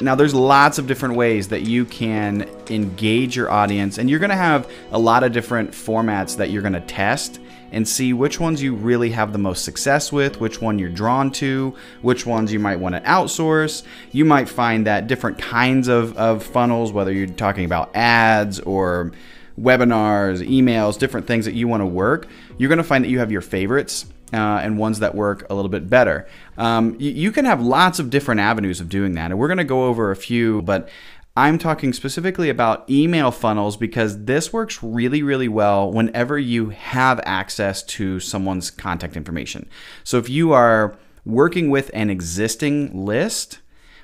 Now, there's lots of different ways that you can engage your audience, and you're going to have a lot of different formats that you're going to test and see which ones you really have the most success with, which one you're drawn to, which ones you might want to outsource. You might find that different kinds of, of funnels, whether you're talking about ads or webinars, emails, different things that you want to work, you're going to find that you have your favorites. Uh, and ones that work a little bit better. Um, you, can have lots of different avenues of doing that, and we're going to go over a few. But I'm talking specifically about email funnels because this works really, really well whenever you have access to someone's contact information. So if you are working with an existing list,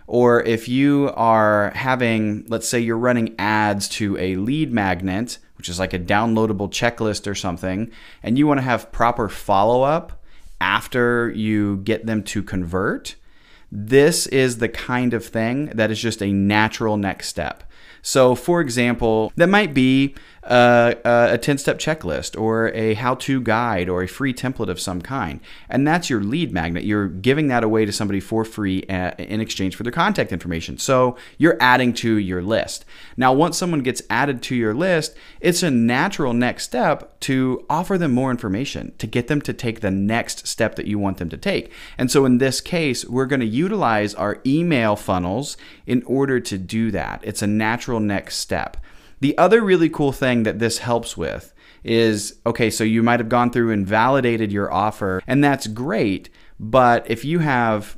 or if you are having, let's say you're running ads to a lead magnet, which is like a downloadable checklist or something, and you want to have proper follow up after you get them to convert this is the kind of thing that is just a natural next step. So, for example, that might be uh, a 10 step checklist or a how to guide or a free template of some kind. And that's your lead magnet. You're giving that away to somebody for free uh, in exchange for their contact information. So you're adding to your list. Now, once someone gets added to your list, it's a natural next step to offer them more information, to get them to take the next step that you want them to take. And so in this case, we're going to utilize our email funnels in order to do that. It's a natural next step. The other really cool thing that this helps with is okay, so you might have gone through and validated your offer, and that's great. But if you have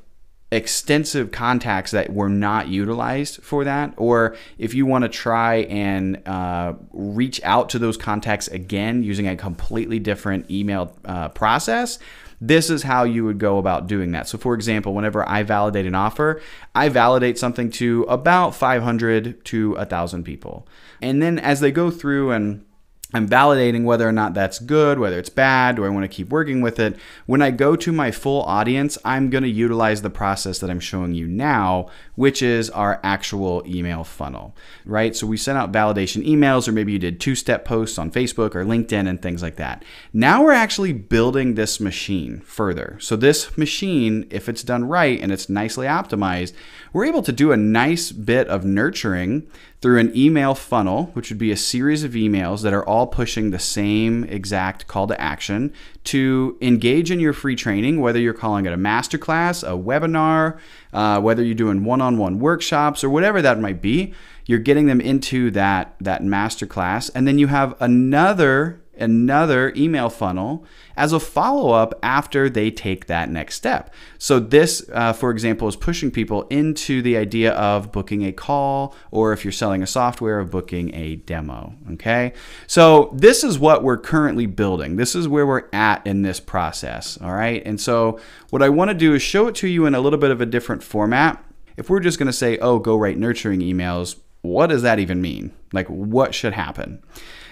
extensive contacts that were not utilized for that, or if you want to try and uh, reach out to those contacts again using a completely different email uh, process, this is how you would go about doing that. So, for example, whenever I validate an offer, I validate something to about 500 to 1,000 people. And then as they go through and I'm validating whether or not that's good, whether it's bad, do I want to keep working with it. When I go to my full audience, I'm going to utilize the process that I'm showing you now, which is our actual email funnel, right? So we sent out validation emails, or maybe you did two step posts on Facebook or LinkedIn and things like that. Now we're actually building this machine further. So this machine, if it's done right and it's nicely optimized, we're able to do a nice bit of nurturing through an email funnel, which would be a series of emails that are all pushing the same exact call to action to engage in your free training, whether you're calling it a masterclass, a webinar, uh, whether you're doing one on one workshops, or whatever that might be. You're getting them into that, that masterclass. And then you have another another email funnel as a follow up after they take that next step. So, this, uh, for example, is pushing people into the idea of booking a call, or if you're selling a software, of booking a demo. Okay. So, this is what we're currently building. This is where we're at in this process. All right. And so, what I want to do is show it to you in a little bit of a different format. If we're just going to say, oh, go write nurturing emails, what does that even mean? Like, what should happen?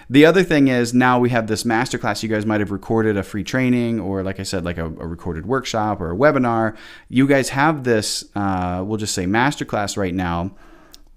The other thing is now we have this masterclass. You guys might have recorded a free training or, like I said, like a, a recorded workshop or a webinar. You guys have this, uh, we'll just say masterclass right now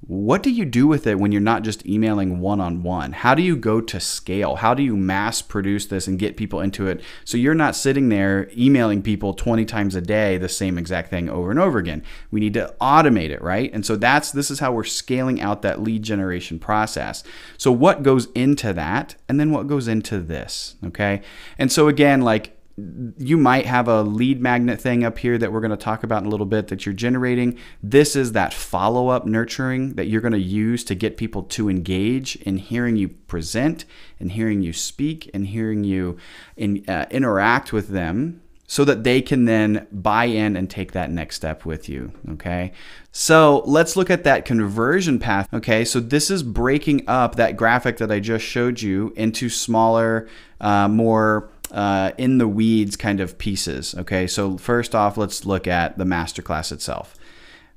what do you do with it when you're not just emailing one on one? How do you go to scale? How do you mass produce this and get people into it so you're not sitting there emailing people 20 times a day the same exact thing over and over again? We need to automate it, right? And so that's this is how we're scaling out that lead generation process. So what goes into that and then what goes into this, okay? And so again, like you might have a lead magnet thing up here that we're going to talk about in a little bit that you're generating. This is that follow up nurturing that you're going to use to get people to engage in hearing you present and hearing you speak and hearing you in, uh, interact with them so that they can then buy in and take that next step with you. Okay. So let's look at that conversion path. Okay. So this is breaking up that graphic that I just showed you into smaller, uh, more uh, in the weeds kind of pieces. Okay, so first off, let's look at the masterclass itself.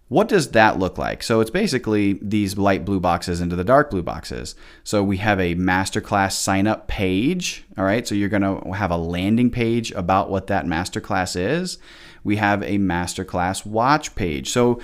What does that look like? So it's basically these light blue boxes into the dark blue boxes. So we have a masterclass sign up page. All right, so you're going to have a landing page about what that masterclass is. We have a masterclass watch page. So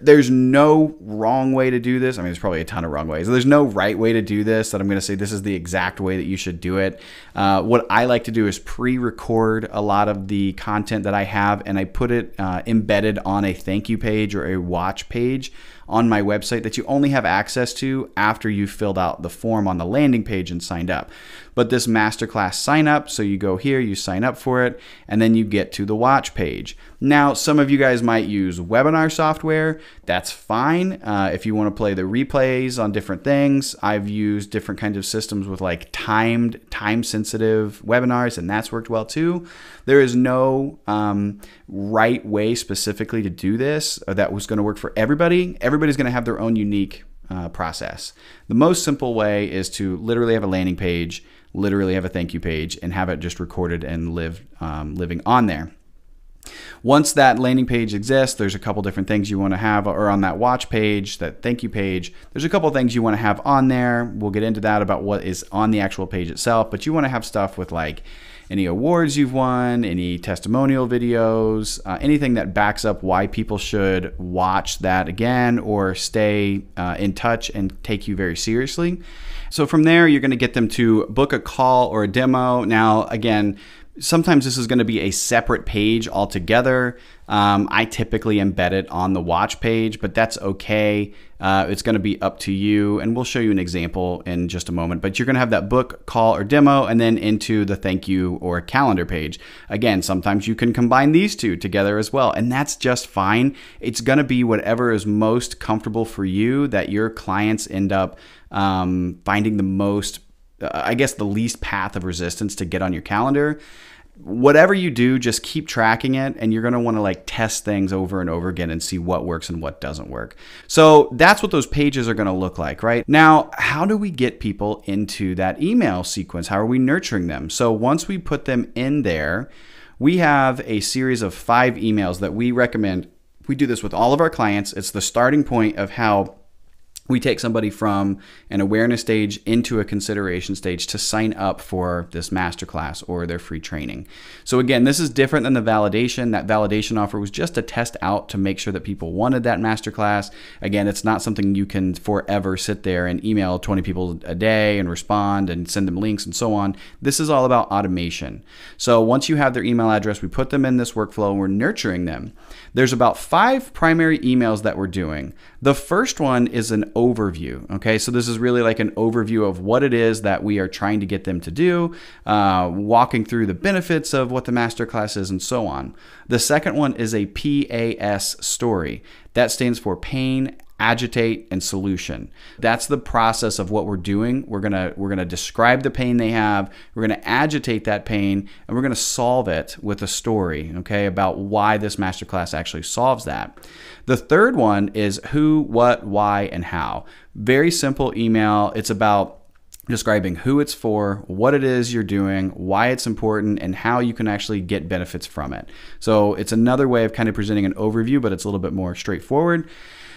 there's no wrong way to do this. I mean, there's probably a ton of wrong ways. There's no right way to do this that I'm going to say this is the exact way that you should do it. Uh, what I like to do is pre record a lot of the content that I have and I put it uh, embedded on a thank you page or a watch page on my website that you only have access to after you've filled out the form on the landing page and signed up. But this masterclass sign up, so you go here, you sign up for it, and then you get to the watch page. Now, some of you guys might use webinar software. That's fine. Uh, if you want to play the replays on different things, I've used different kinds of systems with like timed, time sensitive webinars, and that's worked well too. There is no um, right way specifically to do this that was going to work for everybody. Everybody's going to have their own unique uh, process. The most simple way is to literally have a landing page literally have a thank you page and have it just recorded and live um, living on there. Once that landing page exists, there's a couple different things you want to have, or on that watch page, that thank you page, there's a couple things you want to have on there. We'll get into that about what is on the actual page itself, but you want to have stuff with like any awards you've won, any testimonial videos, uh, anything that backs up why people should watch that again or stay uh, in touch and take you very seriously. So from there, you're going to get them to book a call or a demo. Now, again, sometimes this is going to be a separate page altogether. Um, I typically embed it on the watch page, but that's okay. Uh, it's going to be up to you, and we'll show you an example in just a moment. But you're going to have that book, call, or demo, and then into the thank you or calendar page. Again, sometimes you can combine these two together as well, and that's just fine. It's going to be whatever is most comfortable for you that your clients end up um, finding the most, I guess, the least path of resistance to get on your calendar. Whatever you do, just keep tracking it, and you're going to want to like test things over and over again and see what works and what doesn't work. So that's what those pages are going to look like, right? Now, how do we get people into that email sequence? How are we nurturing them? So once we put them in there, we have a series of five emails that we recommend. We do this with all of our clients. It's the starting point of how we take somebody from an awareness stage into a consideration stage to sign up for this masterclass or their free training. So again, this is different than the validation. That validation offer was just a test out to make sure that people wanted that masterclass. Again, it's not something you can forever sit there and email 20 people a day and respond and send them links and so on. This is all about automation. So once you have their email address, we put them in this workflow and we're nurturing them. There's about five primary emails that we're doing. The first one is an overview. Okay, so this is really like an overview of what it is that we are trying to get them to do, uh, walking through the benefits of what the masterclass is, and so on. The second one is a PAS story. That stands for pain, agitate and solution. That's the process of what we're doing. We're going to we're going to describe the pain they have. We're going to agitate that pain and we're going to solve it with a story okay about why this masterclass actually solves that. The third one is who what why and how. Very simple email. It's about describing who it's for, what it is you're doing, why it's important, and how you can actually get benefits from it. So it's another way of kind of presenting an overview, but it's a little bit more straightforward.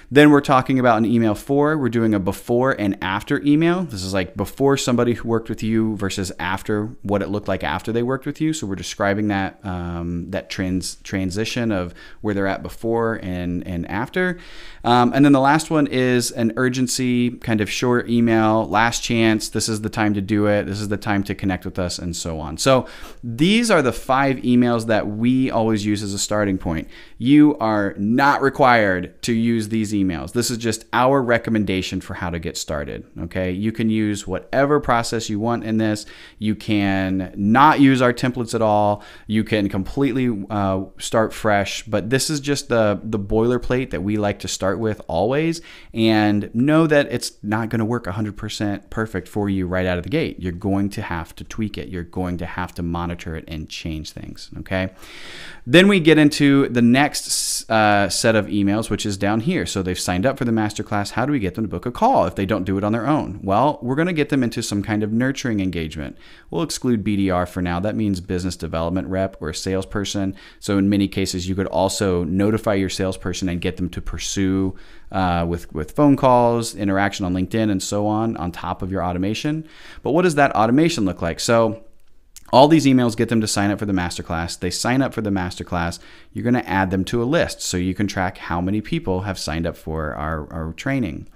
Then we're talking about an email four. We're doing a before and after email. This is like before somebody who worked with you versus after what it looked like after they worked with you. So we're describing that um, that trans transition of where they're at before and and after. Um, and then the last one is an urgency kind of short email, last chance. This is the time to do it. This is the time to connect with us, and so on. So these are the five emails that we always use as a starting point. You are not required to use these emails. This is just our recommendation for how to get started. Okay, you can use whatever process you want in this. You can not use our templates at all. You can completely uh, start fresh, but this is just the the boilerplate that we like to start with always and know that it's not going to work 100% perfect for you right out of the gate. You're going to have to tweak it. You're going to have to monitor it and change things. Okay. Then we get into the next uh, set of emails, which is down here. So they've signed up for the masterclass. How do we get them to book a call if they don't do it on their own? Well, we're going to get them into some kind of nurturing engagement. We'll exclude BDR for now. That means business development rep or a salesperson. So in many cases, you could also notify your salesperson and get them to pursue uh, with with phone calls, interaction on LinkedIn, and so on on top of your automation. But what does that automation look like? So all these emails get them to sign up for the masterclass. They sign up for the masterclass. You're going to add them to a list so you can track how many people have signed up for our, our training.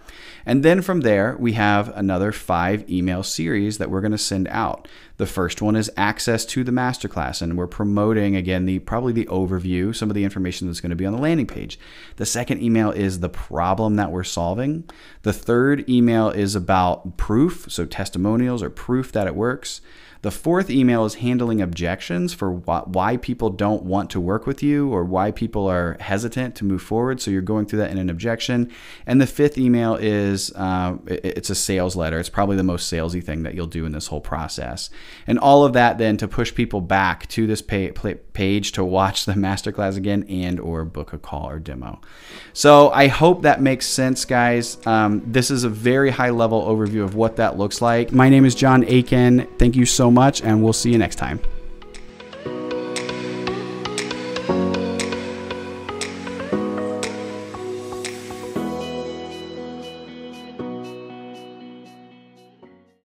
And then from there, we have another five email series that we're going to send out. The first one is access to the masterclass, and we're promoting again the probably the overview, some of the information that's going to be on the landing page. The second email is the problem that we're solving. The third email is about proof, so testimonials or proof that it works. The fourth email is handling objections for why people don't want to work with you or why people are hesitant to move forward. So you're going through that in an objection. And the fifth email is uh, it's a sales letter. It's probably the most salesy thing that you'll do in this whole process. And all of that then to push people back to this page to watch the masterclass again and or book a call or demo. So I hope that makes sense, guys. Um, this is a very high level overview of what that looks like. My name is John Aiken. Thank you so much, and we'll see you next time.